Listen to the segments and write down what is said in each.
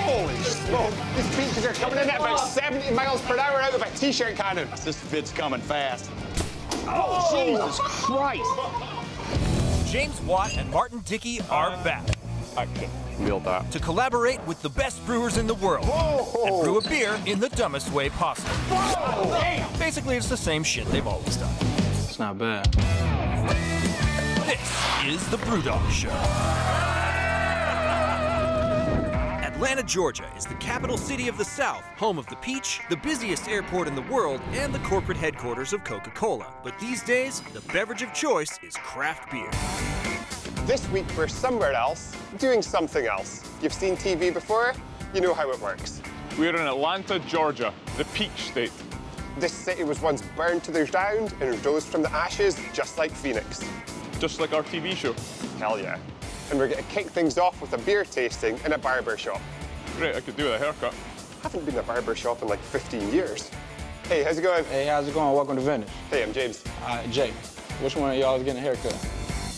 Holy smoke! These beaches are coming in at about 70 miles per hour out of a t-shirt cannon. This fit's coming fast. Oh, Jesus Christ! James Watt and Martin Dickie are back I can feel that. to collaborate with the best brewers in the world and brew a beer in the dumbest way possible. Basically, it's the same shit they've always done. It's not bad. This is the Brewdog Show. Atlanta, Georgia is the capital city of the South, home of the Peach, the busiest airport in the world, and the corporate headquarters of Coca Cola. But these days, the beverage of choice is craft beer. This week we're somewhere else, doing something else. You've seen TV before, you know how it works. We're in Atlanta, Georgia, the Peach State. This city was once burned to the ground and rose from the ashes just like Phoenix. Just like our TV show. Hell yeah. And we're going to kick things off with a beer tasting in a barber shop. Great, I could do with a haircut. I haven't been in a barber shop in like 15 years. Hey, how's it going? Hey, how's it going? Welcome to Vintage. Hey, I'm James. Uh, Jay, which one of y'all is getting a haircut?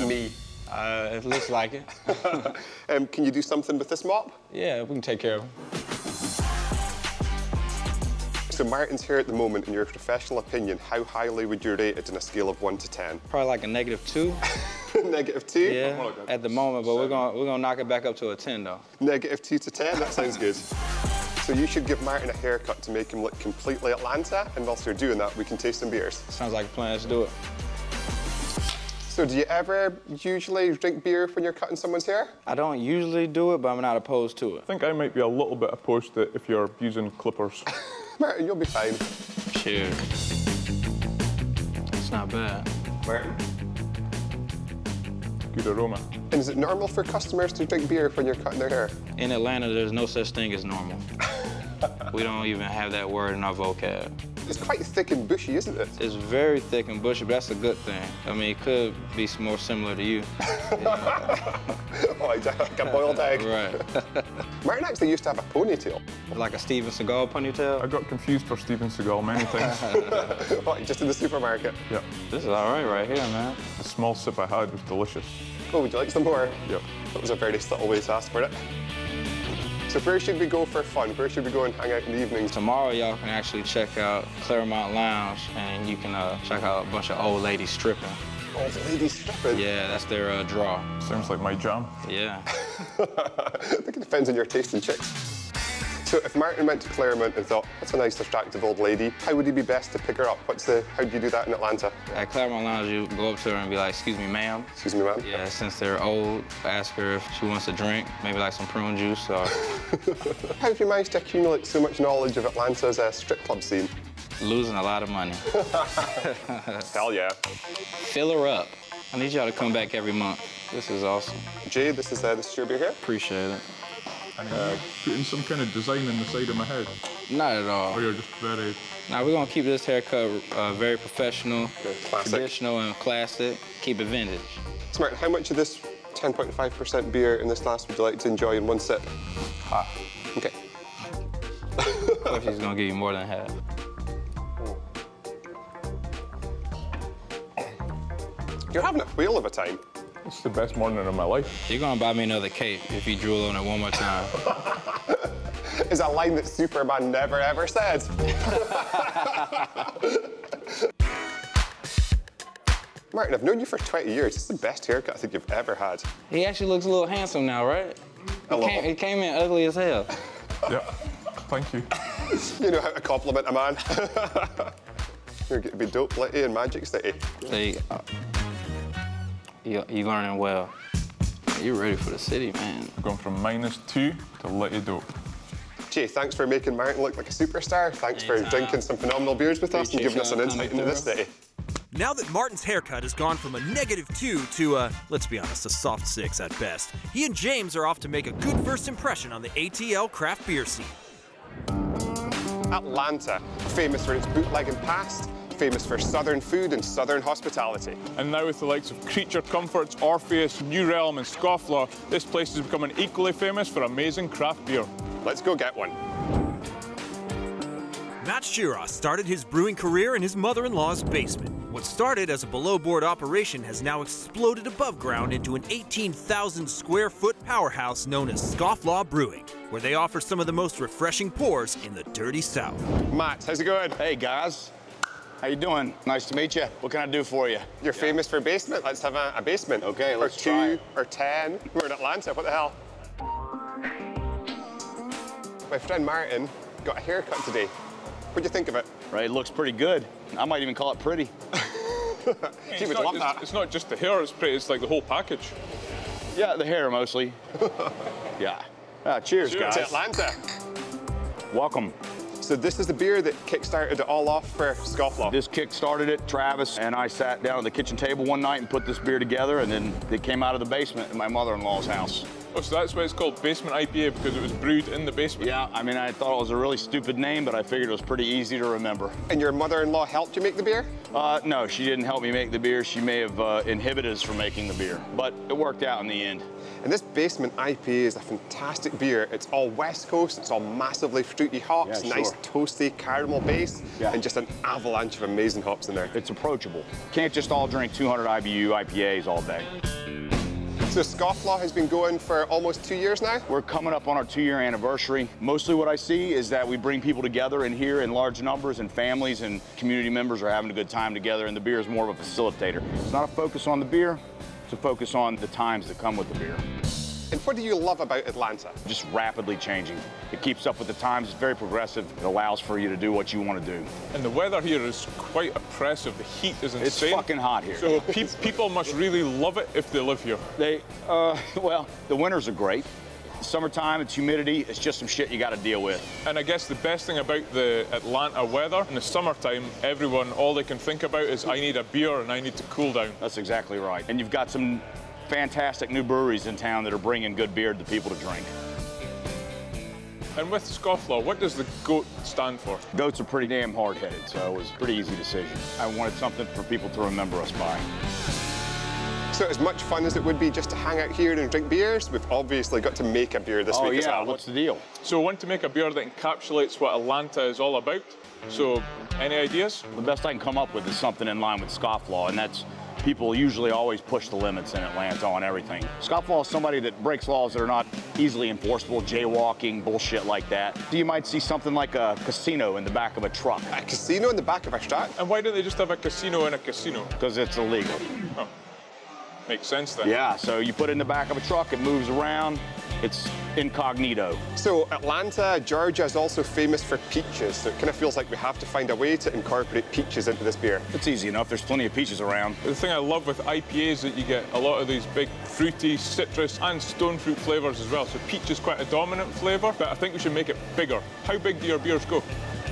Me. Uh, it looks like it. Um, can you do something with this mop? yeah, we can take care of him. So Martin's here at the moment. In your professional opinion, how highly would you rate it on a scale of one to 10? Probably like a negative two. Negative two? Yeah, oh at the moment, but we're gonna we're gonna knock it back up to a ten though. Negative two to 10, that sounds good. So you should give Martin a haircut to make him look completely Atlanta, and whilst you're doing that, we can taste some beers. Sounds like a plan. Let's do it. So do you ever usually drink beer when you're cutting someone's hair? I don't usually do it, but I'm not opposed to it. I think I might be a little bit opposed to it if you're using clippers. Martin, you'll be fine. Cheers. It's not bad. Martin? Good aroma. And is it normal for customers to drink beer when you're cutting their hair? In Atlanta, there's no such thing as normal. we don't even have that word in our vocab. It's quite thick and bushy, isn't it? It's very thick and bushy, but that's a good thing. I mean, it could be more similar to you. oh, like a boiled egg. Right. Martin actually used to have a ponytail. like a Steven Seagal ponytail. I got confused for Steven Seagal many times. What, just in the supermarket? yeah. This is all right right here, man. The small sip I had was delicious. Oh, would you like some more? Yep. That was a very subtle way to ask for it. So where should we go for fun? Where should we go and hang out in the evenings? Tomorrow, y'all can actually check out Clermont Lounge, and you can uh, check out a bunch of old ladies stripping. Oh, the ladies stripping. Yeah, that's their uh, draw. Sounds like my jam. Yeah. I think it depends on your taste in chicks. So if Martin went to Clermont and thought, that's a nice, attractive old lady, how would he be best to pick her up? What's the, how do you do that in Atlanta? At Clermont Lounge, you go up to her and be like, excuse me, ma'am. Excuse me, ma'am. Yeah, since they're old, ask her if she wants a drink, maybe like some prune juice or How have you managed to accumulate so much knowledge of Atlanta's uh, strip club scene? losing a lot of money. Hell yeah. Fill her up. I need y'all to come back every month. This is awesome. Jay, this is, uh, this is your beer here. Appreciate it. And uh, putting some kind of design in the side of my head. Not at all. Or you're just very. Now we're gonna keep this haircut uh, very professional, traditional, and classic. Keep it vintage. Smart, how much of this 10.5% beer in this glass would you like to enjoy in one sip? Hot. Okay. Of course, he's gonna give you more than half. You're having a whale of a time. It's the best morning of my life. You're gonna buy me another cape if you drool on it one more time. Is a line that Superman never ever said. Martin, I've known you for 20 years. This is the best haircut I think you've ever had. he actually looks a little handsome now, right? A He little. came, he came in ugly as hell. Yeah. Thank you. You know how to compliment a man. You're going to be dope litty in Magic City. See, uh, you, you learning well. You're ready for the city, man? Going from minus two to litty dope. Jay, thanks for making Martin look like a superstar. Thanks for Anytime. drinking some phenomenal beers with us and giving us an insight into this city. Now that Martin's haircut has gone from a negative two to a, let's be honest, a soft six at best, he and James are off to make a good first impression on the ATL craft beer scene. Atlanta, famous for its bootlegging past, famous for southern food and southern hospitality. And now with the likes of Creature Comforts, Orpheus, New Realm, and Scofflaw, this place is becoming equally famous for amazing craft beer. Let's go get one. Matt Shirah started his brewing career in his mother-in-law's basement. What started as a below-board operation has now exploded above ground into an 18,000 square foot powerhouse known as Scofflaw Brewing. where they offer some of the most refreshing pours in the dirty South. Matt, how's it going? Hey guys, how you doing? Nice to meet you. What can I do for you? You're famous for basement. Let's have a, a basement. Okay, let's two try it. or ten. We're in Atlanta. What the hell? My friend Martin got a haircut today. What do you think of it? Right, it looks pretty good. I might even call it pretty. He It's would not, love it's, that. it's not just the hair, it's pretty, it's like the whole package. Yeah, the hair mostly. yeah. Ah, cheers, Cheers. To guys. Atlanta. Welcome. So this is the beer that kick-started it all off for Scofflaw. This kick started it. Travis and I sat down at the kitchen table one night and put this beer together, and then it came out of the basement in my mother-in-law's house. Oh, so that's why it's called basement IPA because it was brewed in the basement. Yeah, I mean, I thought it was a really stupid name, but I figured it was pretty easy to remember. And your mother-in-law helped you make the beer? Uh, no, she didn't help me make the beer. She may have uh, inhibited us from making the beer, but it worked out in the end. And this Basement IPA is a fantastic beer. It's all West Coast, it's all massively fruity hops, Yeah, nice toasty caramel base, Yeah. and just an avalanche of amazing hops in there. It's approachable. Can't just all drink 200 IBU IPAs all day. So Scofflaw has been going for almost two years now. We're coming up on our two-year anniversary. Mostly what I see is that we bring people together in here in large numbers and families and community members are having a good time together and the beer is more of a facilitator. It's not a focus on the beer, it's a focus on the times that come with the beer. And what do you love about Atlanta? Just rapidly changing. It keeps up with the times, it's very progressive. It allows for you to do what you want to do. And the weather here is quite oppressive. The heat is insane. It's fucking hot here. So pe- people must really love it if they live here. They, uh, well, the winters are great. Summertime, it's humidity, it's just some shit you gotta deal with. And I guess the best thing about the Atlanta weather in the summertime, everyone, all they can think about is I need a beer and I need to cool down. That's exactly right. And you've got some fantastic new breweries in town that are bringing good beer to people to drink. And with Scofflaw, what does the GOAT stand for? Goats are pretty damn hard-headed, so it was a pretty easy decision. I wanted something for people to remember us by. So as much fun as it would be just to hang out here and drink beers, we've obviously got to make a beer this oh week as yeah, what's the deal? So we want to make a beer that encapsulates what Atlanta is all about. So any ideas? The best I can come up with is something in line with scofflaw, and that's people usually always push the limits in Atlanta on everything. Scofflaw is somebody that breaks laws that are not easily enforceable, jaywalking, bullshit like that. So You might see something like a casino in the back of a truck, A casino in the back of a truck? And why don't they just have a casino in a casino? because it's illegal. Oh, makes sense then. Yeah, so you put it in the back of a truck, it moves around, it's incognito. So Atlanta, Georgia is also famous for peaches, so it kind of feels like we have to find a way to incorporate peaches into this beer. It's easy enough, there's plenty of peaches around. The thing I love with IPAs is that you get a lot of these big fruity, citrus, and stone fruit flavors as well. So peach is quite a dominant flavor, but I think we should make it bigger. How big do your beers go?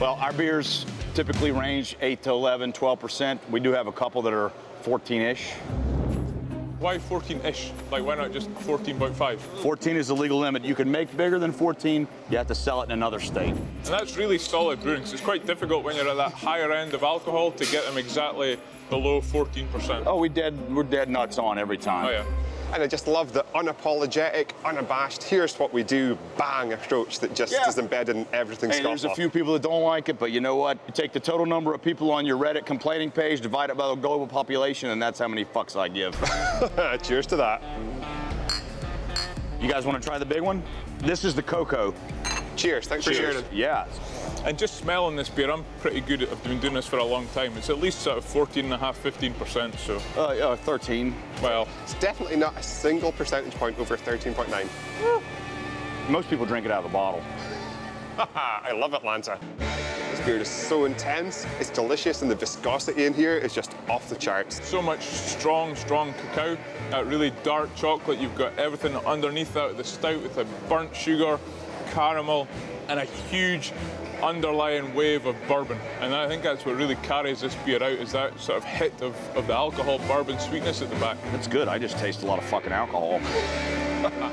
Well, our beers typically range 8 to 11, 12%. We do have a couple that are 14-ish. Why 14-ish? Like, why not just 14.5? 14 is the legal limit. You can make bigger than 14, you have to sell it in another state. And that's really solid brewing. 'cause it's quite difficult when you're at that higher end of alcohol to get them exactly below 14%. Oh, we dead, we're dead nuts on every time. Oh, yeah. And I just love the unapologetic, unabashed, here's what we do, bang approach that just Yeah. is embedded in everything there's a few people that don't like it, but you know what? You take the total number of people on your Reddit complaining page, divide it by the global population, and that's how many fucks I give. Cheers to that. you guys want to try the big one? This is the cocoa. Cheers, thanks for sharing. Yeah. And just smelling this beer, I'm pretty good at, I've been doing this for a long time. It's at least sort of 14.5, 15%. So, Uh, uh, 13. well, It's definitely not a single percentage point over 13.9. Most people drink it out of the bottle. I love Atlanta. This beer is so intense, it's delicious, and the viscosity in here is just off the charts. so much strong, strong cacao, that really dark chocolate. You've got everything underneath that, the stout with the burnt sugar, caramel, and a huge underlying wave of bourbon. And I think that's what really carries this beer out, is that sort of hit of, of the alcohol bourbon sweetness at the back. That's good. I just taste a lot of fucking alcohol.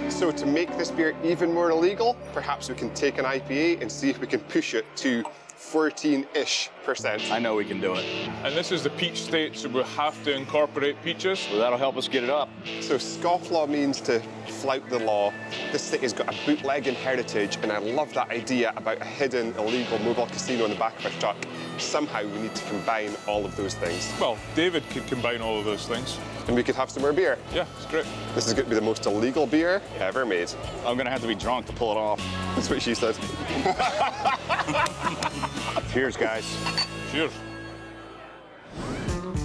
So to make this beer even more illegal, perhaps we can take an IPA and see if we can push it to 14-ish percent. I know we can do it. And this is the peach state, so we'll have to incorporate peaches. So that'll help us get it up. So scofflaw means to flout the law. This city's got a bootlegging heritage, and I love that idea about a hidden illegal mobile casino in the back of a truck. somehow we need to combine all of those things. Well, David could combine all of those things. And we could have some more beer. Yeah, it's great. This is going to be the most illegal beer ever made. I'm gonna have to be drunk to pull it off. That's what she said. Cheers, guys. Cheers.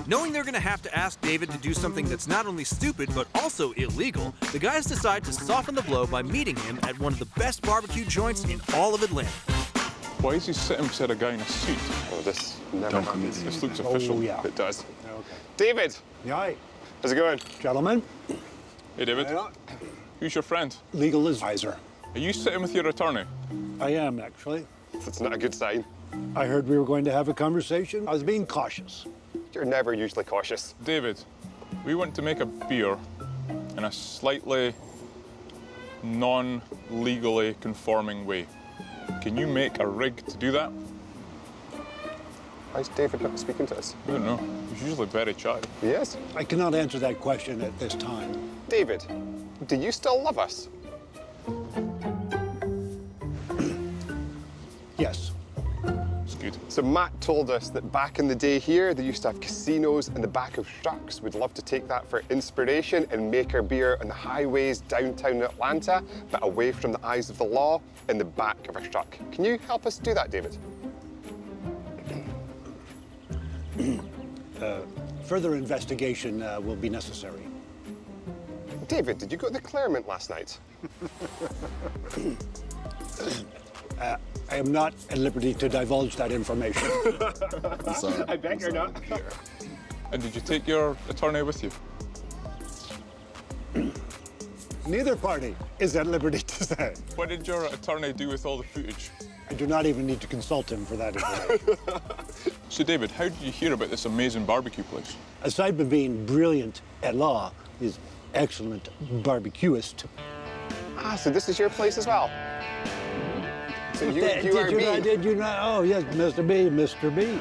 Knowing they're gonna have to ask David to do something that's not only stupid but also illegal, the guys decide to soften the blow by meeting him at one of the best barbecue joints in all of Atlanta. Why is he sitting beside a guy in a suit? Oh, this never Don't happens. This looks official. Oh, yeah. It does. Okay. David, Yeah, how's it going? gentlemen, Hey, David. Yeah. Who's your friend? legal advisor. Are you sitting with your attorney? I am, actually. That's not a good sign. I heard we were going to have a conversation. I was being cautious. You're never usually cautious. David, we want to make a beer in a slightly non-legally conforming way. Can you make a rig to do that? Why is David not speaking to us? I don't know. He's usually very chatty. He is. I cannot answer that question at this time. David, do you still love us? Yes. So Matt told us that back in the day here, they used to have casinos in the back of trucks. We'd love to take that for inspiration and make our beer on the highways downtown Atlanta, but away from the eyes of the law in the back of a truck. Can you help us do that, David? Further investigation uh, will be necessary. David, did you go to the Clermont last night? I am not at liberty to divulge that information. I bet you're not. And did you take your attorney with you? Neither party is at liberty to say. What did your attorney do with all the footage? I do not even need to consult him for that information. So, David, how did you hear about this amazing barbecue place? Aside from being brilliant at law, he's excellent barbecuist. Ah, so this is your place as well? So you, Did you are you me. not? Did you not? Oh, yes, Mr. B, Mr. B.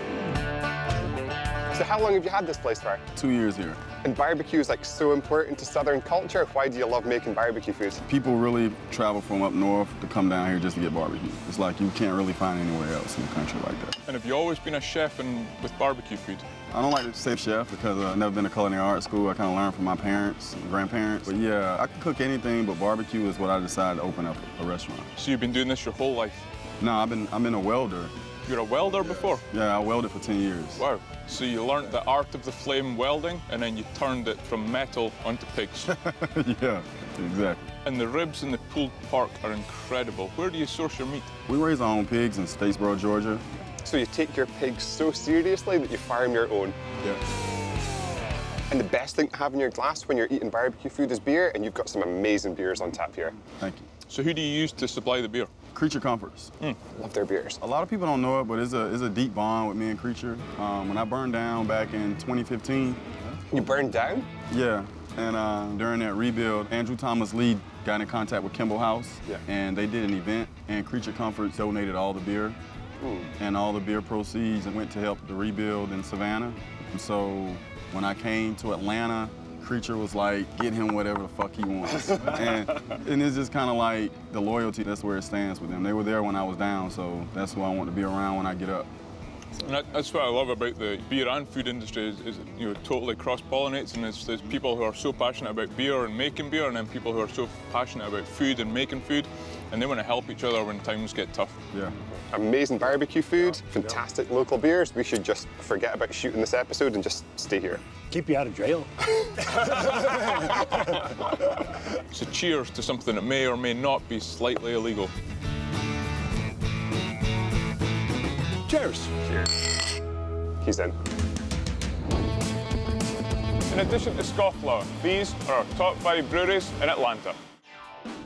So how long have you had this place for? Two years here. And barbecue is like so important to Southern culture. Why do you love making barbecue food? People really travel from up north to come down here just to get barbecue. It's like you can't really find anywhere else in the country like that. And have you always been a chef and with barbecue food? I don't like to say chef because uh, I've never been to culinary art school. I kind of learned from my parents and grandparents. But yeah, I can cook anything, but barbecue is what I decided to open up a restaurant. So you've been doing this your whole life? No, I've been I've been a welder. You're a welder before? Yeah, I welded for 10 years. Wow. So you learned the art of the flame welding and then you turned it from metal onto pigs. yeah, exactly. and the ribs in the pulled pork are incredible. Where do you source your meat? We raise our own pigs in Statesboro, Georgia. So you take your pigs so seriously that you farm your own. Yeah. And the best thing to have in your glass when you're eating barbecue food is beer, and you've got some amazing beers on tap here. Thank you. So who do you use to supply the beer? Creature Comforts. Love their beers. A lot of people don't know it, but it's a, it's a deep bond with me and Creature. Um, when I burned down back in 2015, You burned down? yeah, and uh, during that rebuild, Andrew Thomas Lee got in contact with Kimball House, Yeah. and they did an event, and Creature Comforts donated all the beer, and all the beer proceeds went to help the rebuild in Savannah. And so when I came to Atlanta, Creature was like, get him whatever the fuck he wants. and, and it's just kind of like the loyalty, that's where it stands with them. They were there when I was down, so that's who I want to be around when I get up. And that, that's what I love about the beer and food industry is, is you know totally cross-pollinates and there's, there's people who are so passionate about beer and making beer and then people who are so passionate about food and making food and they want to help each other when times get tough. Yeah. Amazing barbecue food, fantastic local beers. We should just forget about shooting this episode and just stay here. Keep you out of jail. So cheers to something that may or may not be slightly illegal. Cheers. Cheers. He's in. In addition to Scofflaw, these are our top five breweries in Atlanta.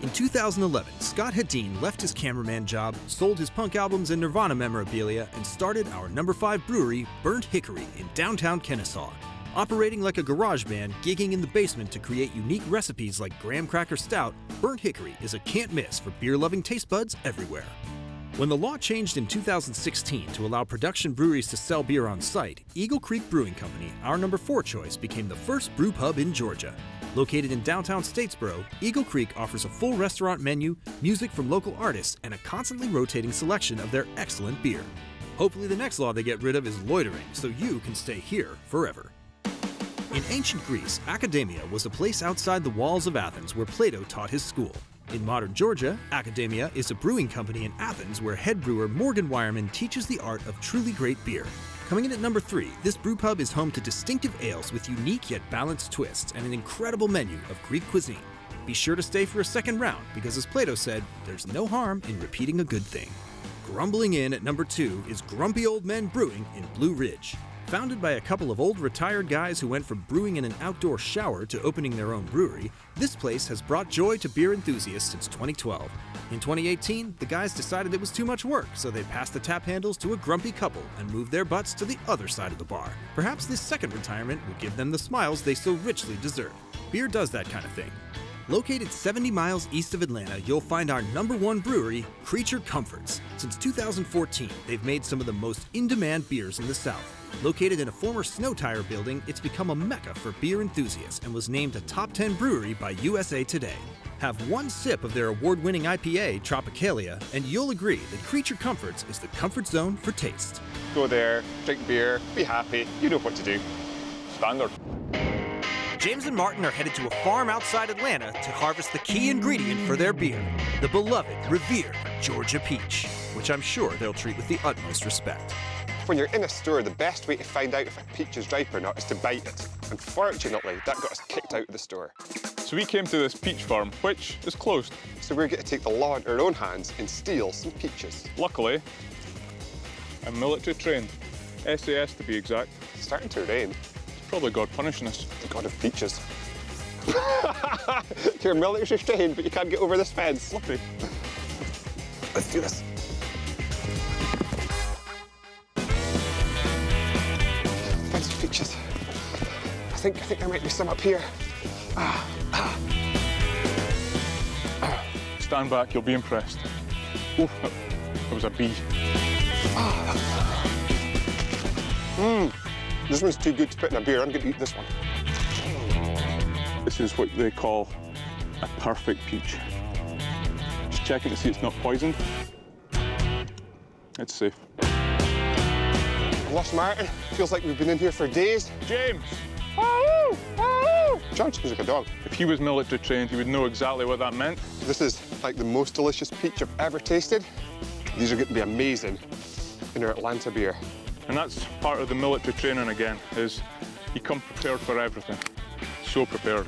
In 2011, Scott Hedeen left his cameraman job, sold his punk albums and Nirvana memorabilia, and started our number five brewery, Burnt Hickory, in downtown Kennesaw. Operating like a garage band, gigging in the basement to create unique recipes like graham cracker stout, Burnt Hickory is a can't miss for beer loving taste buds everywhere. When the law changed in 2016 to allow production breweries to sell beer on site, Eagle Creek Brewing Company, our number four choice, became the first brew pub in Georgia. Located in downtown Statesboro, Eagle Creek offers a full restaurant menu, music from local artists, and a constantly rotating selection of their excellent beer. Hopefully, the next law they get rid of is loitering, so you can stay here forever. In ancient Greece, academia was a place outside the walls of Athens where Plato taught his school. In modern Georgia, Academia is a brewing company in Athens where head brewer Morgan Wireman teaches the art of truly great beer. Coming in at number three, this brewpub is home to distinctive ales with unique yet balanced twists and an incredible menu of Greek cuisine. Be sure to stay for a second round because, as Plato said, there's no harm in repeating a good thing. Grumbling in at number two is Grumpy Old Men Brewing in Blue Ridge. Founded by a couple of old retired guys who went from brewing in an outdoor shower to opening their own brewery, this place has brought joy to beer enthusiasts since 2012. In 2018, the guys decided it was too much work, so they passed the tap handles to a grumpy couple and moved their butts to the other side of the bar. Perhaps this second retirement will give them the smiles they so richly deserve. Beer does that kind of thing. Located 70 miles east of Atlanta, you'll find our number one brewery, Creature Comforts. Since 2014, they've made some of the most in demand beers in the South. Located in a former snow tire building, it's become a mecca for beer enthusiasts and was named a top 10 brewery by USA Today. Have one sip of their award winning IPA, Tropicalia, and you'll agree that Creature Comforts is the comfort zone for taste. Go there, drink beer, be happy. You know what to do. Standard. James and Martin are headed to a farm outside Atlanta to harvest the key ingredient for their beer, the beloved, revered Georgia peach, which I'm sure they'll treat with the utmost respect. When you're in a store, the best way to find out if a peach is ripe or not is to bite it. Unfortunately, that got us kicked out of the store. So we came to this peach farm, which is closed. So we're going to take the law into our own hands and steal some peaches. Luckily, I'm military trained. SAS to be exact. It's starting to rain. Probably God punishing us. The god of peaches. You're military trained, but you can't get over this fence. Fluffy. Let's do this. Fancy peaches. I think I think there might be some up here. Stand back, you'll be impressed. Ooh, that was a bee. Hmm. This one's too good to put in a beer. I'm going to eat this one. This is what they call a perfect peach. Just checking to see it's not poisoned. It's safe. I've lost Martin. Feels like we've been in here for days. James! John sounds like a dog. If he was military trained, he would know exactly what that meant. This is like the most delicious peach I've ever tasted. These are going to be amazing in our Atlanta beer. And that's part of the military training again, is you come prepared for everything. So prepared.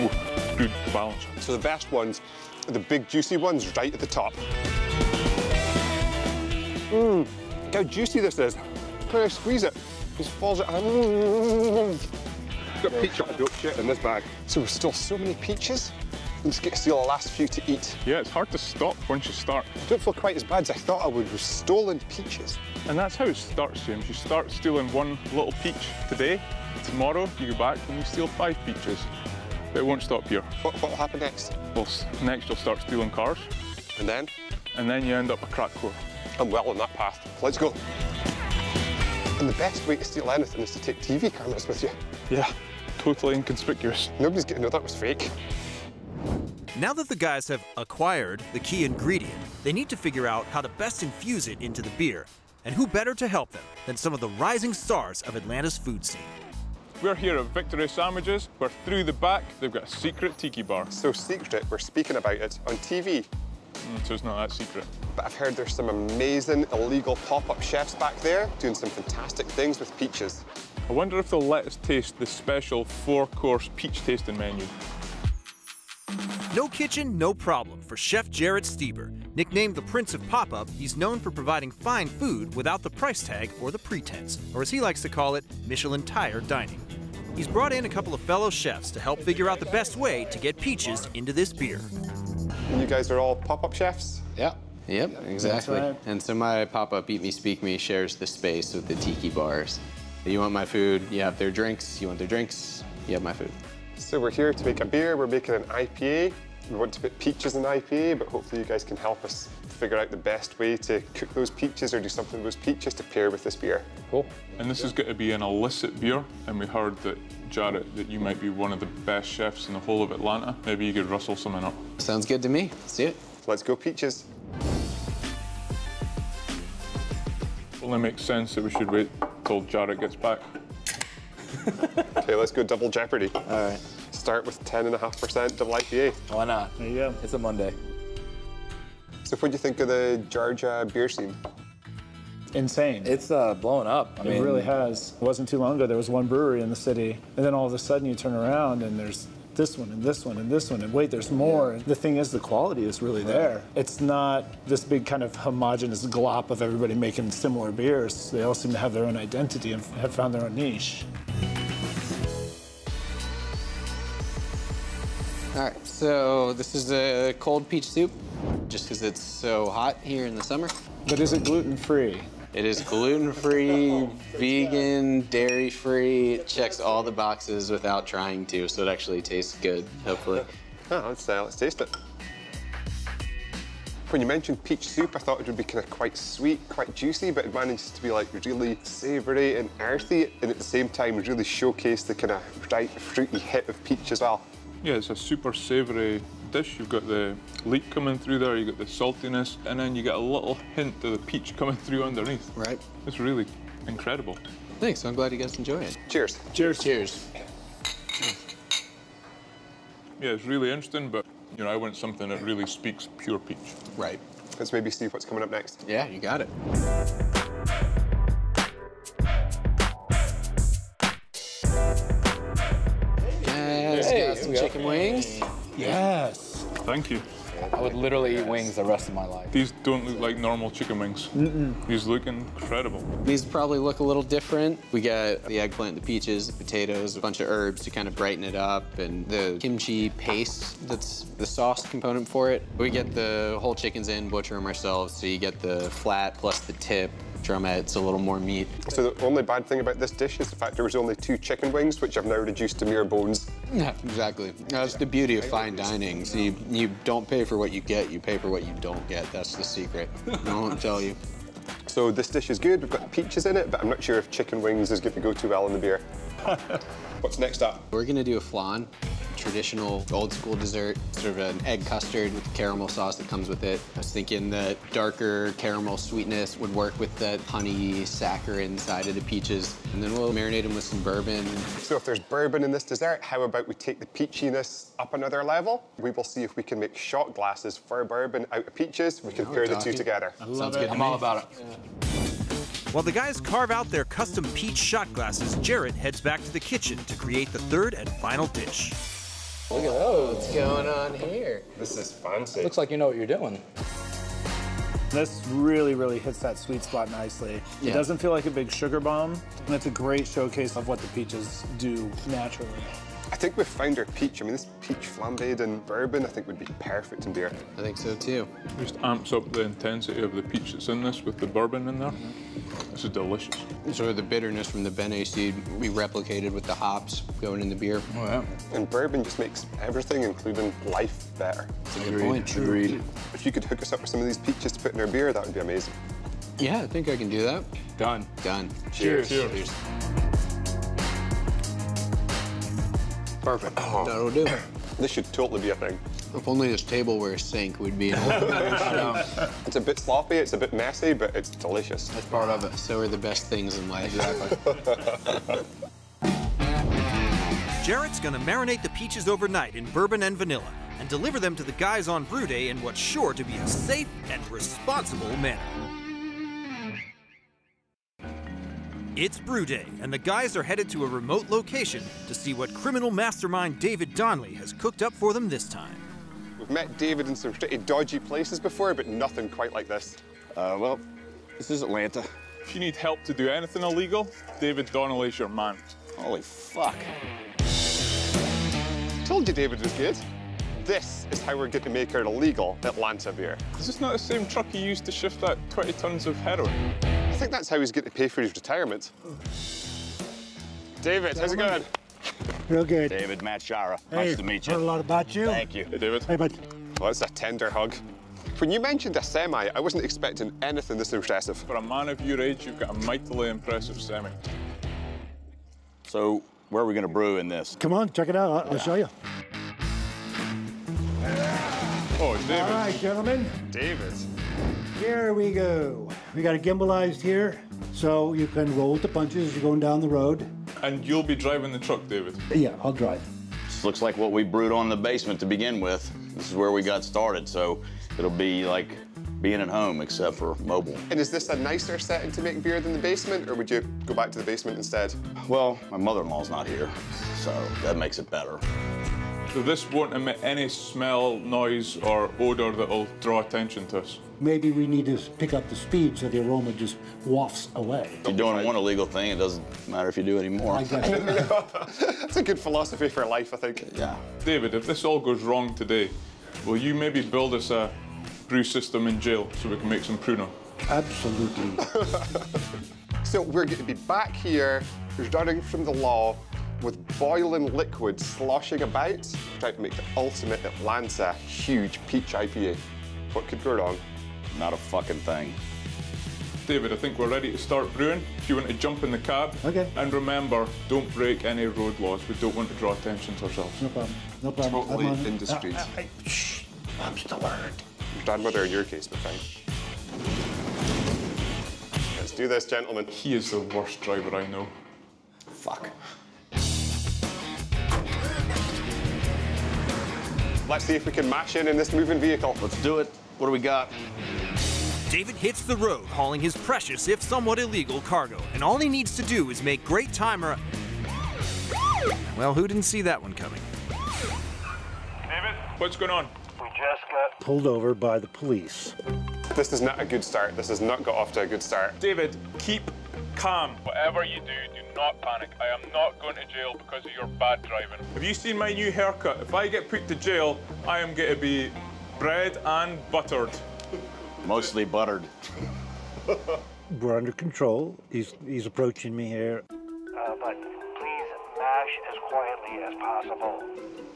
Ooh, good balance. So the best ones the big juicy ones right at the top. Mmm, how juicy this is. Can I squeeze it? Just falls out. Got peach up shit in this bag. So we've still so many peaches. I'm just get to steal the last few to eat. Yeah, it's hard to stop once you start. I don't feel quite as bad as I thought I would with stolen peaches. And that's how it starts, James. You start stealing one little peach today, tomorrow you go back and you steal five peaches. But it won't stop here. What will happen next? Well, next you'll start stealing cars, And then and then you end up a crack whore. I'm well on that path. Let's go. And the best way to steal anything is to take TV cameras with you. Yeah, totally inconspicuous. Nobody's going to know that was fake. Now that the guys have acquired the key ingredient, they need to figure out how to best infuse it into the beer. And who better to help them than some of the rising stars of Atlanta's food scene? We're here at Victory Sandwiches, where through the back they've got a secret tiki bar. So secret, we're speaking about it on TV. Mm, so it's not that secret. But I've heard there's some amazing illegal pop-up chefs back there doing some fantastic things with peaches. I wonder if they'll let us taste the special four-course peach tasting menu. No kitchen, no problem for Chef Jarrett Stieber. Nicknamed the Prince of Pop Up, he's known for providing fine food without the price tag or the pretense, or as he likes to call it, Michelin tire dining. He's brought in a couple of fellow chefs to help figure out the best way to get peaches into this beer. You guys are all pop-up chefs? Yeah. Yep, exactly. And so my pop-up Eat Me Speak Me shares the space with the tiki bars. You want my food, you have their drinks. You want their drinks, you have my food. So we're here to make a beer. We're making an IPA. We want to put peaches in IPA, but hopefully you guys can help us figure out the best way to cook those peaches or do something with those peaches to pair with this beer. Cool. And this is going to be an illicit beer, and we heard that, Jarrett, that you might be one of the best chefs in the whole of Atlanta. Maybe you could rustle something up. Sounds good to me. Let's do it. Let's go peaches. Only makes sense that we should wait till Jarrett gets back. Okay, let's go double jeopardy. All right. Start with 10.5% double IPA. Why not? There you go. It's a Monday. So what do you think of the Georgia beer scene? Insane. It's uh, blowing up. I It really has. It wasn't too long ago, there was one brewery in the city, and then all of a sudden you turn around and there's this one and this one and this one, and wait, there's more. The thing is, the quality is really there. It's not this big kind of homogenous glop of everybody making similar beers. They all seem to have their own identity and have found their own niche. All right, so this is a cold peach soup, just because it's so hot here in the summer. But is it gluten free? It is gluten-free, vegan, dairy-free. It checks all the boxes without trying to, so it actually tastes good, hopefully. Oh, let's, uh, let's taste it. When you mentioned peach soup, I thought it would be kind of quite sweet, quite juicy, but it manages to be like really savoury and earthy, and at the same time really showcase the kind of right fruity hit of peach as well. Yeah, it's a super savoury dish. You've got the leek coming through there, you've got the saltiness, and then you get a little hint of the peach coming through underneath. Right. It's really incredible. Thanks, I'm glad you guys enjoy it. Cheers. Cheers. Cheers. Yeah, it's really interesting, but you know, I want something that really speaks pure peach. Right. Let's maybe see what's coming up next. Yeah, you got it. Guys, Hey, got some we go. chicken wings. Yes. Thank you. I would literally eat wings the rest of my life. These don't look like normal chicken wings. These look incredible. These probably look a little different. We got the eggplant, the peaches, the potatoes, a bunch of herbs to kind of brighten it up, and the kimchi paste that's the sauce component for it. We get the whole chickens in, butcher them ourselves, so you get the flat plus the tip. Drumettes, a little more meat. So the only bad thing about this dish is the fact there was only two chicken wings, which I've now reduced to mere bones. Yeah, exactly. That's the beauty of fine dining. So you, you don't pay for what you get, you pay for what you don't get. That's the secret. I won't tell you. So this dish is good. We've got peaches in it, but I'm not sure if chicken wings is going to go too well in the beer. What's next up? We're gonna do a flan, traditional old school dessert, sort of an egg custard with the caramel sauce that comes with it. I was thinking the darker caramel sweetness would work with the honey saccharin side of the peaches. And then we'll marinate them with some bourbon. So if there's bourbon in this dessert, how about we take the peachiness up another level? We will see if we can make shot glasses for bourbon out of peaches. We can Now pair the two talking. together. Sounds good to I'm all about it. While the guys carve out their custom peach shot glasses, Jarrett heads back to the kitchen to create the third and final dish. Look at those. What's going on here? This is fancy. Looks like you know what you're doing. This really, really hits that sweet spot nicely. It doesn't feel like a big sugar bomb, and it's a great showcase of what the peaches do naturally. I think we've found our peach. I mean, this peach flambéed in bourbon, I think would be perfect in beer. I think so too. Just amps up the intensity of the peach that's in this with the bourbon in there. This is delicious. So the bitterness from the benne seed we replicated with the hops going in the beer. Oh, yeah. And bourbon just makes everything, including life, better. Good point. Agreed. If you could hook us up with some of these peaches to put in our beer, that would be amazing. Yeah, I think I can do that. Done. Done. Cheers. Cheers. Perfect. Uh-huh. That'll do. This should totally be a thing. If only this table were a sink, we'd be in It's a bit sloppy, it's a bit messy, but it's delicious. That's part of it. So are the best things in life. Exactly. Jarrett's gonna marinate the peaches overnight in bourbon and vanilla and deliver them to the guys on brew day in what's sure to be a safe and responsible manner. It's brew day, and the guys are headed to a remote location to see what criminal mastermind David Donnelly has cooked up for them this time. We've met David in some pretty dodgy places before, but nothing quite like this. Uh, well, this is Atlanta. If you need help to do anything illegal, David Donnelly's your man. Holy fuck. Told you David was good. This is how we're going to make our illegal Atlanta beer. Is this not the same truck he used to shift that 20 tons of heroin? I think that's how he's going to pay for his retirement. David, how's it going? Real good. David, Matt Shirah. Hey, nice to meet you. Heard a you. lot about you. Thank you. Hey, David. Hey, bud. Well, it's a tender hug. When you mentioned a semi, I wasn't expecting anything this impressive. For a man of your age, you've got a mightily impressive semi. So, where are we going to brew in this? Come on, check it out. I'll, I'll show you. Oh, David. All right, gentlemen. David. Here we go. We got it gimbalized here. So you can roll with the punches as you're going down the road. And you'll be driving the truck, David. Yeah, I'll drive. This looks like what we brewed on in the basement to begin with. This is where we got started, so it'll be like being at home except for mobile. And is this a nicer setting to make beer than the basement, or would you go back to the basement instead? Well, my mother-in-law's not here, so that makes it better. So this won't emit any smell, noise, or odor that'll draw attention to us. Maybe we need to pick up the speed so the aroma just wafts away. If you're doing one illegal thing, it doesn't matter if you do any more. I guess. That's a good philosophy for life, I think. Yeah. David, if this all goes wrong today, will you maybe build us a brew system in jail so we can make some pruno? Absolutely. So we're going to be back here, starting from the law, with boiling liquid sloshing about, trying to make the ultimate Atlanta huge peach IPA. What could go wrong? Not a fucking thing. David, I think we're ready to start brewing. If you want to jump in the cab. Okay. And remember, don't break any road laws. We don't want to draw attention to ourselves. No problem. No problem. I'm Totally on it. indiscreet. Uh, uh, I- shh. I'm still learned. Your grandmother in your case, but fine. Let's do this, gentlemen. He is the worst driver I know. Fuck. Let's see if we can mash in in this moving vehicle. Let's do it. What do we got? David hits the road hauling his precious, if somewhat illegal, cargo, and all he needs to do is make great timer. Well, who didn't see that one coming? David, what's going on? We just got Pulled over by the police. This is not a good start. This has not got off to a good start. David, keep calm. Whatever you do, do not panic. I am not going to jail because of your bad driving. Have you seen my new haircut? If I get put to jail, I am going to be bread and buttered. Mostly buttered. We're under control. He's he's approaching me here. uh, but please mash as quietly as possible.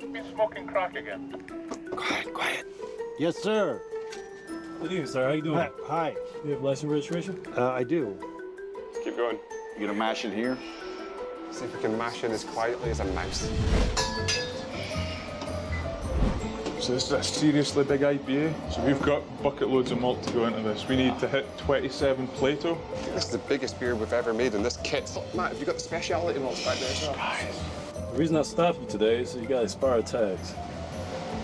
You've been smoking crack again. Quiet, quiet. Yes, sir. Good evening, sir. How you doing? Hi. Hi. You have license registration? Uh, I do. Keep going. You gonna mash it here? See if we can mash in as quietly as a mouse. So this is a seriously big IPA. So we've got bucket loads of malt to go into this. We need to hit 27 Plato. This is the biggest beer we've ever made in this kit. Matt, have you got the speciality malts back there as well? The reason I stopped you today is so you got expired tags.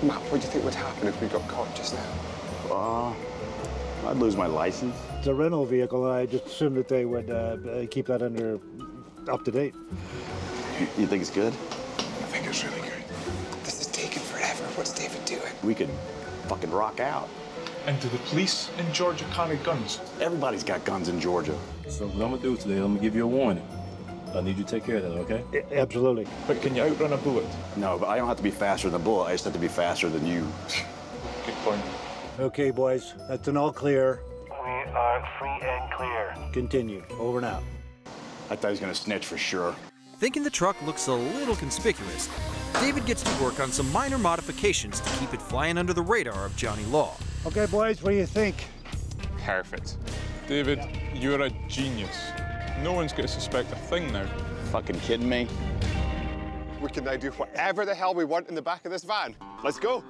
Matt, what do you think would happen if we got caught just now? Uh, I'd lose my license. It's a rental vehicle. I just assumed that they would uh, keep that under up to date. You think it's good? I think it's really good. This is taking forever. What's David doing? We could fucking rock out. And do the police in Georgia carry guns? Everybody's got guns in Georgia. So what I'm gonna do today, I'm gonna give you a warning. I need you to take care of that, okay? I- absolutely. But can you outrun a bullet? No, but I don't have to be faster than a bullet. I just have to be faster than you. Good point. Okay, boys. That's an all clear. We are free and clear. Continue. Over and out. I thought he was gonna snitch for sure. Thinking the truck looks a little conspicuous, David gets to work on some minor modifications to keep it flying under the radar of Johnny Law. Okay, boys. What do you think? Perfect. David, you're a genius. No one's going to suspect a thing now. Fucking kidding me? We can now do whatever the hell we want in the back of this van. Let's go.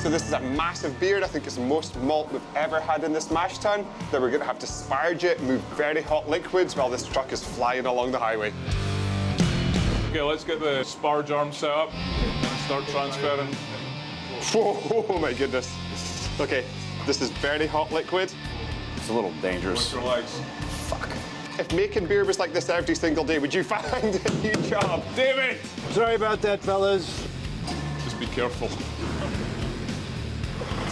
So this is a massive beer. I think it's the most malt we've ever had in this mash tun. Then we're gonna have to sparge it, move very hot liquids while this truck is flying along the highway. Okay, let's get the sparge arm set up and start transferring. Oh my goodness. Okay, this is very hot liquid. It's a little dangerous. Relax. If making beer was like this every single day, would you find a new job? David! Sorry about that, fellas. Just be careful.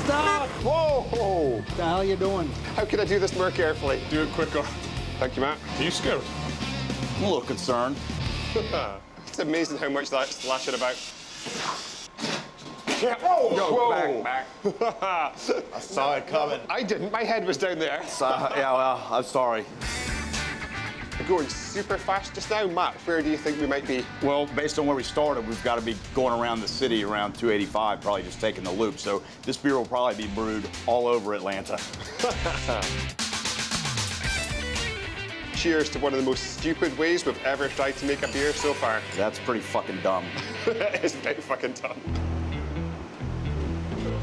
Stop! Whoa! What the hell are you doing? How can I do this more carefully? Do it quicker. Thank you, Matt. Are you scared? I'm a little concerned. It's amazing how much that's lashing about. Yeah, whoa, whoa. back, back. I saw it coming. I didn't, my head was down there. Uh, yeah, well, I'm sorry. We're going super fast just now. Matt, where do you think we might be? Well, based on where we started, we've got to be going around the city around 285, probably just taking the loop. So this beer will probably be brewed all over Atlanta. Cheers to one of the most stupid ways we've ever tried to make a beer so far. That's pretty fucking dumb. it's pretty fucking dumb.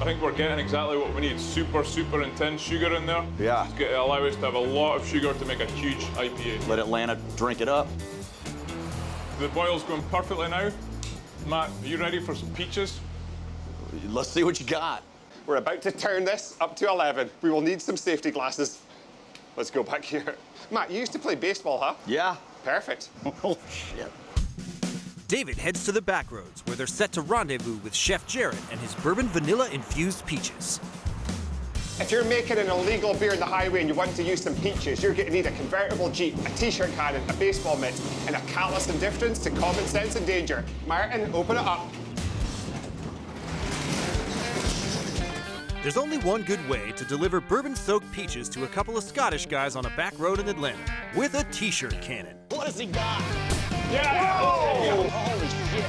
I think we're getting exactly what we need. Super, super intense sugar in there. Yeah. It's going to allow us to have a lot of sugar to make a huge IPA. Let Atlanta drink it up. The boil's going perfectly now. Matt, are you ready for some peaches? Let's see what you got. We're about to turn this up to 11. We will need some safety glasses. Let's go back here. Matt, you used to play baseball, huh? Yeah. Perfect. Oh, shit. David heads to the back roads where they're set to rendezvous with Chef Jarrett and his bourbon vanilla infused peaches. If you're making an illegal beer in the highway and you want to use some peaches, you're going to need a convertible Jeep, a t-shirt cannon, a baseball mitt, and a callous indifference to common sense and danger. Martin, open it up. There's only one good way to deliver bourbon-soaked peaches to a couple of Scottish guys on a back road in Atlanta with a t-shirt cannon. What has he got? Yeah! Holy shit.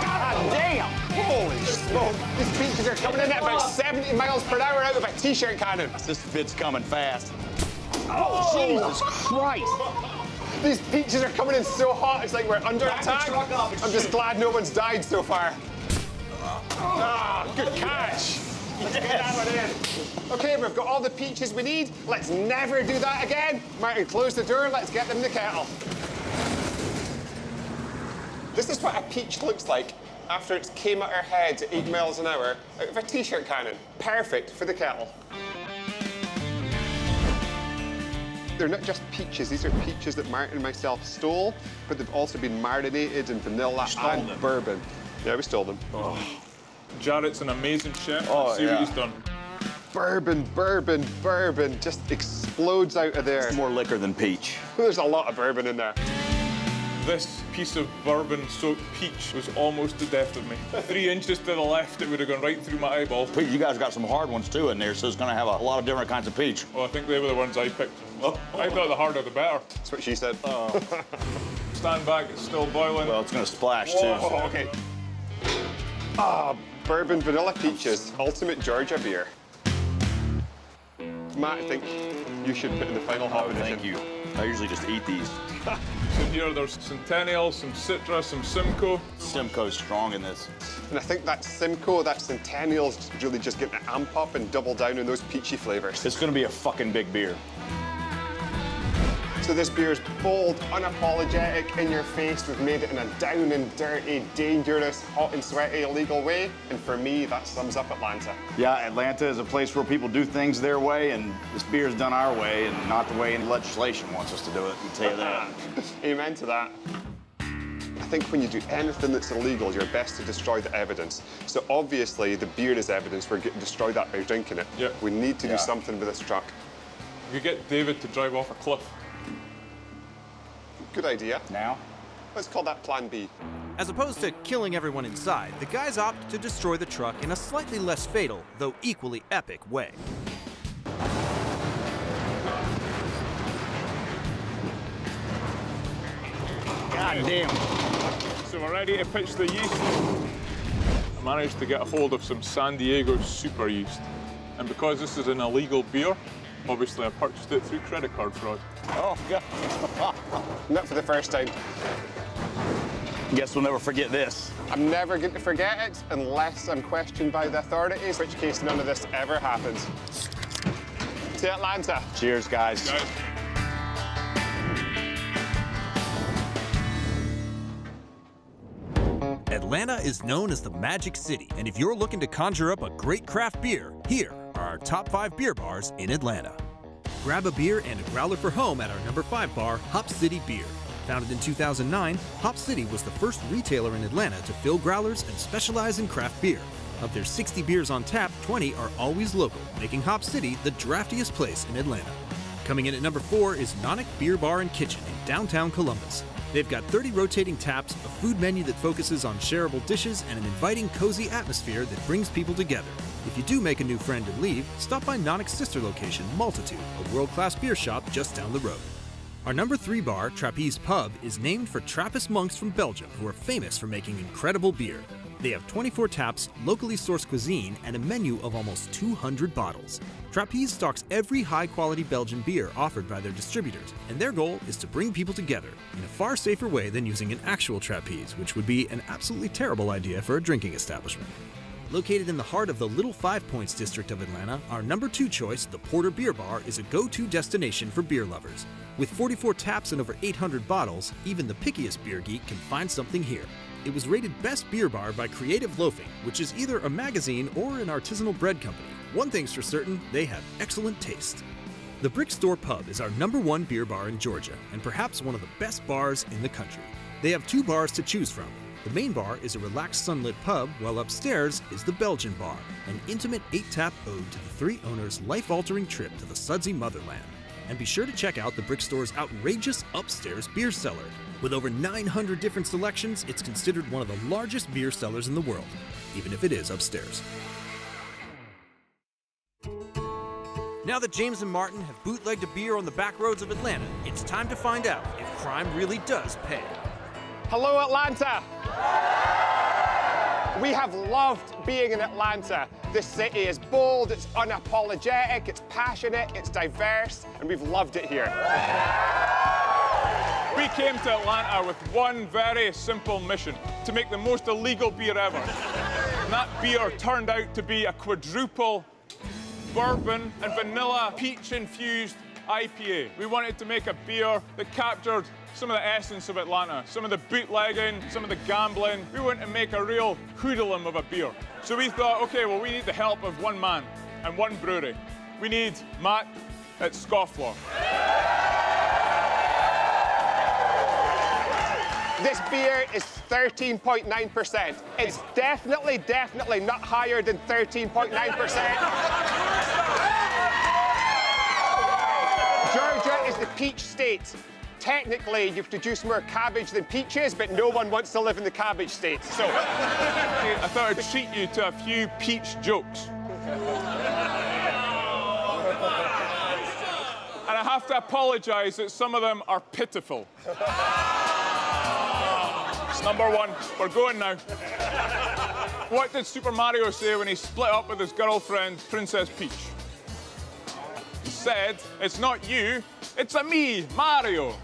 God damn! Holy smoke! These peaches are coming in at about 70 miles per hour out of a t-shirt cannon. This fit's coming fast. Oh, Jesus Christ! These peaches are coming in so hot, it's like we're under Back attack. I'm just glad no one's died so far. Ah, good catch. Let's get that one in. Okay, we've got all the peaches we need. Let's never do that again. Martin, close the door. Let's get them in the kettle. This is what a peach looks like after it's came at our heads at 8 miles an hour out of a t-shirt cannon. Perfect for the kettle. They're not just peaches, these are peaches that Martin and myself stole, but they've also been marinated in vanilla and them. bourbon. Yeah, we stole them. Oh. Jarrett's an amazing chef. Oh, Let's see yeah. what he's done. Bourbon, bourbon, bourbon just explodes out of there. It's more liquor than peach. There's a lot of bourbon in there. This piece of bourbon-soaked peach was almost the death of me. Three inches to the left, it would have gone right through my eyeball. Peach, you guys got some hard ones too in there, so it's gonna have a lot of different kinds of peach. Well, I think they were the ones I picked. I thought the harder the better. That's what she said. Stand back, it's still boiling. Well, it's gonna splash Whoa. too. Oh, okay. Ah, bourbon vanilla peaches, ultimate Georgia beer. Matt, I think you should put in the final hop Oh, edition. thank you. I usually just eat these. So here there's Centennial, some Citra, some Simcoe. Simcoe's strong in this. And I think that Simcoe, that Centennial's really just getting to amp up and double down on those peachy flavors. It's gonna be a fucking big beer. So this beer is bold, unapologetic, in your face. We've made it in a down and dirty, dangerous, hot and sweaty, illegal way. And for me, that sums up Atlanta. Yeah, Atlanta is a place where people do things their way, and this beer is done our way, and not the way any legislation wants us to do it. I can tell you that. Amen to that. I think when you do anything that's illegal, you're best to destroy the evidence. So obviously, the beer is evidence. We're going to destroy that by drinking it. Yep. We need to Yeah. do something with this truck. You get David to drive off a cliff. Good idea. Now? Let's call that Plan B. As opposed to killing everyone inside, the guys opt to destroy the truck in a slightly less fatal, though equally epic way. God damn. So we're ready to pitch the yeast. I managed to get a hold of some San Diego super yeast. And because this is an illegal beer, obviously I purchased it through credit card fraud. Oh, God. Not for the first time. Guess we'll never forget this. I'm never going to forget it unless I'm questioned by the authorities, in which case none of this ever happens. To Atlanta. Cheers, guys. Guys, Atlanta is known as the Magic City, and if you're looking to conjure up a great craft beer, here are our top five beer bars in Atlanta. Grab a beer and a growler for home at our number five bar, Hop City Beer. Founded in 2009, Hop City was the first retailer in Atlanta to fill growlers and specialize in craft beer. Of their 60 beers on tap, 20 are always local, making Hop City the draftiest place in Atlanta. Coming in at number four is Nonic Beer Bar and Kitchen in downtown Columbus. They've got 30 rotating taps, a food menu that focuses on shareable dishes, and an inviting, cozy atmosphere that brings people together. If you do make a new friend and leave, stop by Nonic's sister location, Multitude, a world class beer shop just down the road. Our number three bar, Trapeze Pub, is named for Trappist monks from Belgium who are famous for making incredible beer. They have 24 taps, locally sourced cuisine, and a menu of almost 200 bottles. Trapeze stocks every high quality Belgian beer offered by their distributors, and their goal is to bring people together in a far safer way than using an actual trapeze, which would be an absolutely terrible idea for a drinking establishment. Located in the heart of the Little Five Points district of Atlanta, our number two choice, the Porter Beer Bar, is a go to destination for beer lovers. With 44 taps and over 800 bottles, even the pickiest beer geek can find something here. It was rated Best Beer Bar by Creative Loafing, which is either a magazine or an artisanal bread company. One thing's for certain, they have excellent taste. The Brick Store Pub is our number one beer bar in Georgia, and perhaps one of the best bars in the country. They have two bars to choose from. The main bar is a relaxed sunlit pub, while upstairs is the Belgian bar, an intimate eight tap ode to the three owners' life altering trip to the sudsy motherland. And be sure to check out the Brick Store's outrageous upstairs beer cellar. With over 900 different selections, it's considered one of the largest beer cellars in the world, even if it is upstairs. Now that James and Martin have bootlegged a beer on the back roads of Atlanta, it's time to find out if crime really does pay. Hello, Atlanta. We have loved being in Atlanta. This city is bold, it's unapologetic, it's passionate, it's diverse, and we've loved it here. We came to Atlanta with one very simple mission to make the most illegal beer ever. And that beer turned out to be a quadruple bourbon and vanilla peach infused IPA. We wanted to make a beer that captured some of the essence of Atlanta, some of the bootlegging, some of the gambling. We wanted to make a real hoodlum of a beer. So we thought, okay, well, we need the help of one man and one brewery. We need Matt at Scofflaw. This beer is 13.9%. It's definitely, definitely not higher than 13.9%. Georgia is the peach state. Technically, you've produced more cabbage than peaches, but no one wants to live in the cabbage state. So, I thought I'd treat you to a few peach jokes. And I have to apologise that some of them are pitiful. It's number one. We're going now. What did Super Mario say when he split up with his girlfriend, Princess Peach? He said, It's not you, it's a me, Mario.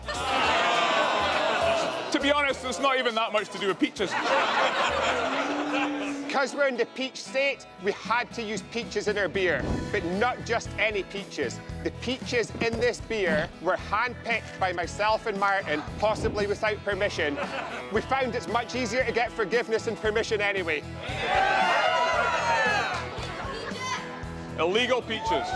to be honest, it's not even that much to do with peaches. because we're in the peach state, we had to use peaches in our beer, but not just any peaches. The peaches in this beer were handpicked by myself and Martin, possibly without permission. We found it's much easier to get forgiveness and permission anyway. Illegal peaches.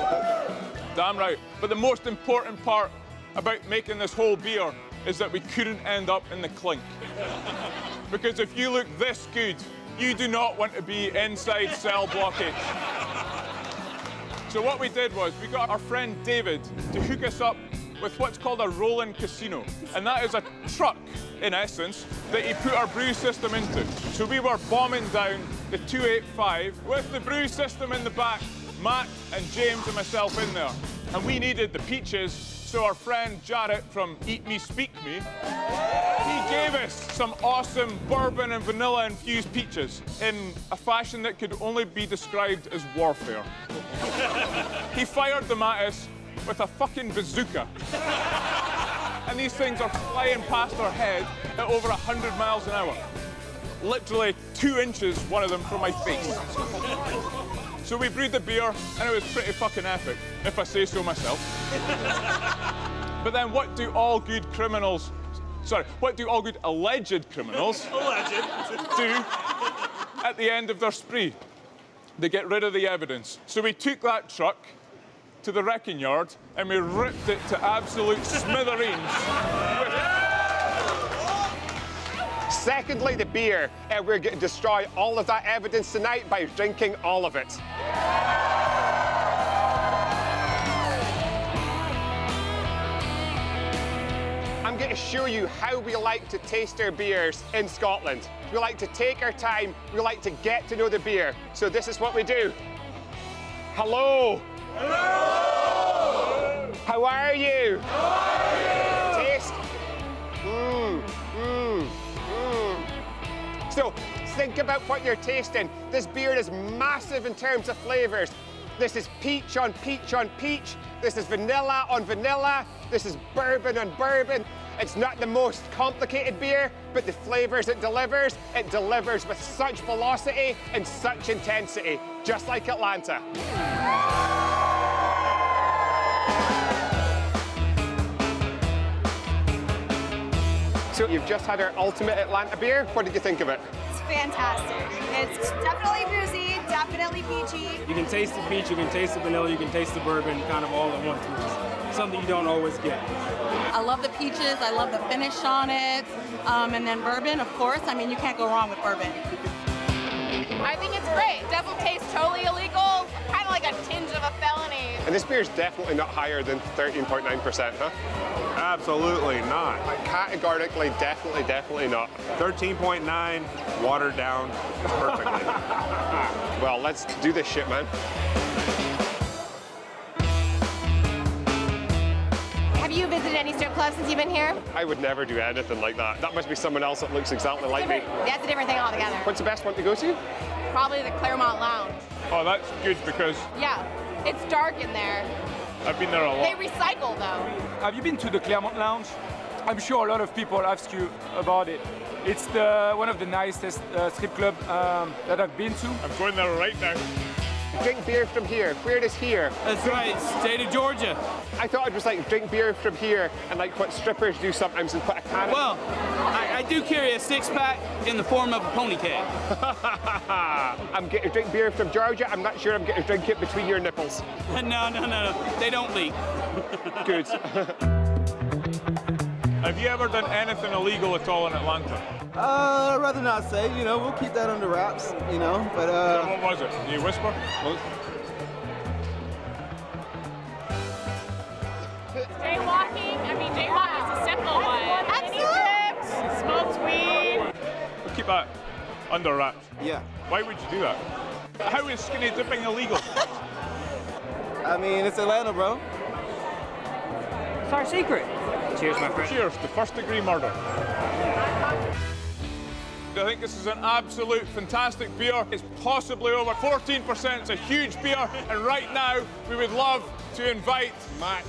Right. But the most important part about making this whole beer is that we couldn't end up in the clink. Because if you look this good, you do not want to be inside cell blockage. So what we did was we got our friend David to hook us up with what's called a rolling casino. And that is a truck, in essence, that he put our brew system into. So we were bombing down the 285 with the brew system in the back, Matt and James and myself in there. And we needed the peaches, so our friend Jarrett from Eat Me Speak Me, he gave us some awesome bourbon and vanilla infused peaches in a fashion that could only be described as warfare. he fired them at us with a fucking bazooka. And these things are flying past our head at over 100 miles an hour. Literally two inches, one of them, from my face. So we brewed the beer, and it was pretty fucking epic, if I say so myself. but then what do all good criminals, sorry, what do all good alleged criminals Alleged. do at the end of their spree? They get rid of the evidence. So we took that truck to the wrecking yard and we ripped it to absolute smithereens. Secondly, the beer. And we're going to destroy all of that evidence tonight by drinking all of it. I'm going to show you how we like to taste our beers in Scotland. We like to take our time, we like to get to know the beer. So this is what we do. Hello. Hello. How are you? How are you? So think about what you're tasting. This beer is massive in terms of flavors. This is peach on peach on peach. This is vanilla on vanilla. This is bourbon on bourbon. It's not the most complicated beer, but the flavors it delivers, it delivers with such velocity and such intensity, just like Atlanta. So you've just had our ultimate Atlanta beer. What did you think of it? It's fantastic. It's definitely boozy, definitely peachy. You can taste the peach, you can taste the vanilla, you can taste the bourbon kind of all at once, which is something you don't always get. I love the peaches, I love the finish on it, um, and then bourbon, of course. I mean, you can't go wrong with bourbon. I think it's great. Doesn't taste totally illegal, kind of like a tinge of a felony. And this beer is definitely not higher than 13.9%, huh? Absolutely not. Categorically, definitely, definitely not. 13.9, watered down perfectly. well, let's do this shit, man. Have you visited any strip clubs since you've been here? I would never do anything like that. That must be someone else that looks exactly like me. That's a different thing altogether. What's the best one to go to? Probably the Clermont Lounge. Oh, that's good because Yeah, it's dark in there. I've been there a lot. They recycle though. Have you been to the Clermont Lounge? I'm sure a lot of people ask you about it. It's the one of the nicest uh, strip club um, that I've been to. I'm going there right now. Drink beer from here. Where is here? That's right, state of Georgia. I thought I'd just like drink beer from here and like what strippers do sometimes and put a can. Well, I, I do carry a six pack in the form of a pony keg. I'm getting to drink beer from Georgia. I'm not sure I'm getting to drink it between your nipples. no, no, no, no. They don't leak. Good. Have you ever done anything illegal at all in Atlanta? Uh, I'd rather not say. You know, we'll keep that under wraps. You know, but uh. What was it? Can you whisper? Jaywalking? I mean, jaywalking is a simple one. Absolutely. Smokes weed. We'll keep that under wraps. Yeah. Why would you do that? How is skinny dipping illegal? I mean, it's Atlanta, bro. It's our secret. Cheers, my friend. Cheers to first degree murder. I think this is an absolute fantastic beer. It's possibly over 14%. It's a huge beer. And right now, we would love to invite Matt,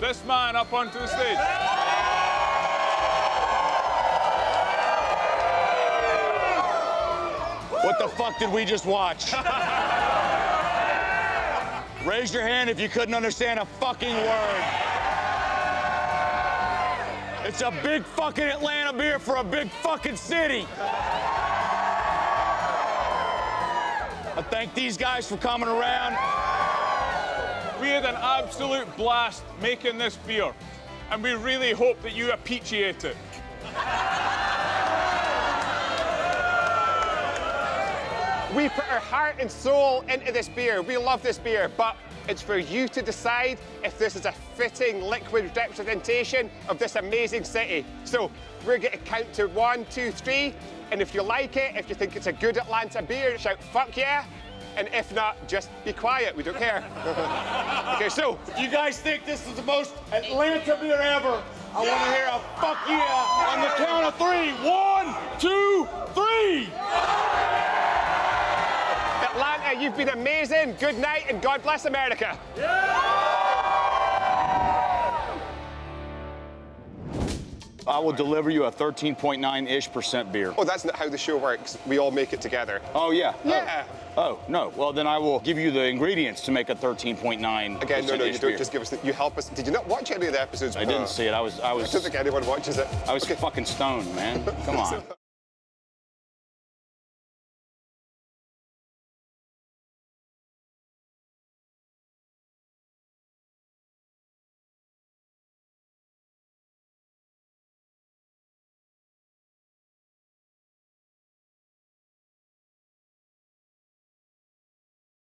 this man, up onto the stage. What the fuck did we just watch? Raise your hand if you couldn't understand a fucking word. It's a big fucking Atlanta beer for a big fucking city. I thank these guys for coming around. We had an absolute blast making this beer, and we really hope that you appreciate it. We put our heart and soul into this beer. We love this beer, but it's for you to decide if this is a fitting liquid representation of this amazing city. So we're going to count to one, two, three, and if you like it, if you think it's a good Atlanta beer, shout fuck yeah. And if not, just be quiet. We don't care. okay, so you guys think this is the most Atlanta beer ever, I want to hear a fuck yeah on the count of three. One, two, three. Atlanta, you've been amazing. Good night, and God bless America. I will deliver you a 13.9-ish percent beer. Oh, that's not how the show works. We all make it together. Oh, yeah. Yeah. Oh, oh, no. Well, then I will give you the ingredients to make a 13.9 Again, no, no, you don't beer. just give us. The, you help us. Did you not watch any of the episodes? I didn't see it. I was, I was... I don't think anyone watches it. I was fucking stoned, man. Come on.